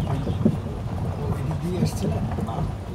Quindi di estiva, ma